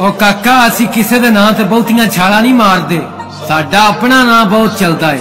ਉਹ ਕਾਕਾ, ਅਸੀਂ ਕਿਸੇ ਦੇ ਨਾਂ ਤੇ ਬਹੁਤੀਆਂ ਛਾਲਾਂ ਨਹੀਂ ਮਾਰਦੇ। ਸਾਡਾ ਆਪਣਾ ਨਾਂ ਬਹੁਤ ਚੱਲਦਾ ਏ।